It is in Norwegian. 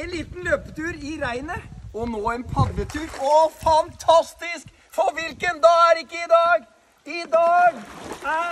En liten løpetur i regnet, og nå en paddetur Å, fantastisk! For hvilken dag er ikke i dag? I dag er